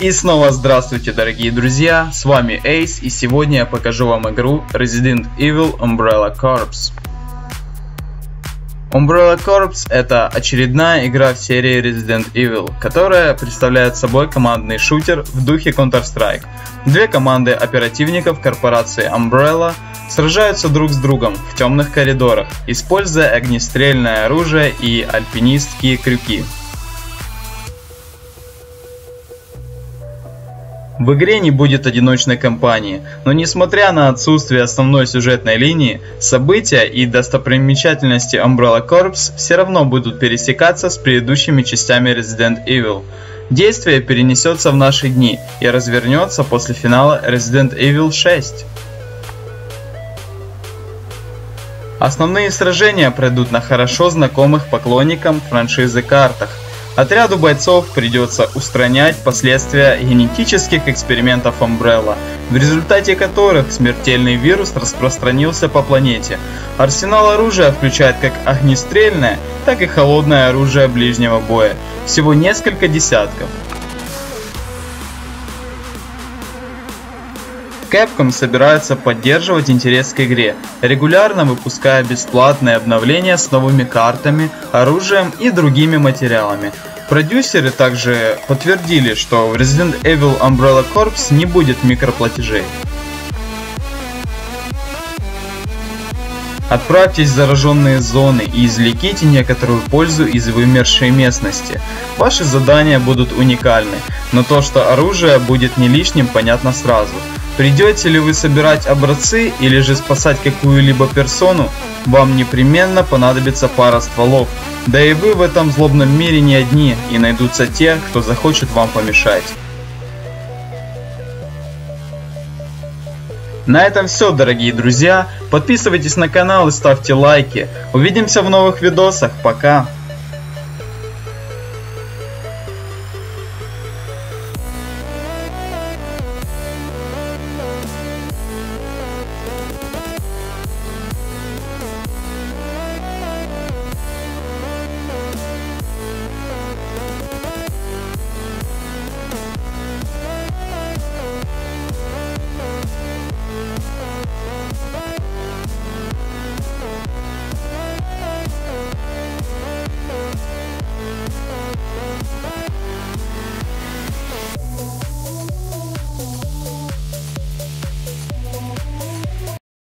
И снова здравствуйте, дорогие друзья, с вами Ace, и сегодня я покажу вам игру Resident Evil Umbrella Corps. Umbrella Corps это очередная игра в серии Resident Evil, которая представляет собой командный шутер в духе Counter-Strike. Две команды оперативников корпорации Umbrella сражаются друг с другом в темных коридорах, используя огнестрельное оружие и альпинистские крюки. В игре не будет одиночной кампании, но несмотря на отсутствие основной сюжетной линии, события и достопримечательности Umbrella Corps все равно будут пересекаться с предыдущими частями Resident Evil. Действие перенесется в наши дни и развернется после финала Resident Evil 6. Основные сражения пройдут на хорошо знакомых поклонникам франшизы картах – Отряду бойцов придется устранять последствия генетических экспериментов Umbrella, в результате которых смертельный вирус распространился по планете. Арсенал оружия включает как огнестрельное, так и холодное оружие ближнего боя, всего несколько десятков. Capcom собирается поддерживать интерес к игре, регулярно выпуская бесплатные обновления с новыми картами, оружием и другими материалами. Продюсеры также подтвердили, что в Resident Evil Umbrella Corps не будет микроплатежей. Отправьтесь в зараженные зоны и извлеките некоторую пользу из вымершей местности. Ваши задания будут уникальны, но то, что оружие будет не лишним, понятно сразу – Придете ли вы собирать образцы или же спасать какую-либо персону, вам непременно понадобится пара стволов. Да и вы в этом злобном мире не одни, и найдутся те, кто захочет вам помешать. На этом все, дорогие друзья. Подписывайтесь на канал и ставьте лайки. Увидимся в новых видосах. Пока.